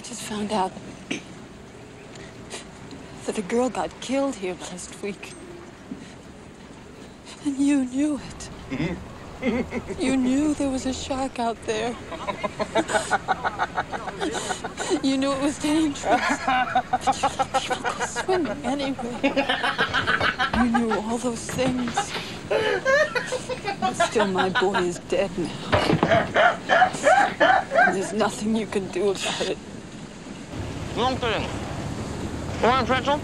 I just found out that a girl got killed here last week. And you knew it. Mm-hmm. You knew there was a shark out there. You knew it was dangerous. But you let people go swimming anyway. You knew all those things. But still, my boy is dead now. And there's nothing you can do about it. Long don't think. Want a pretzel?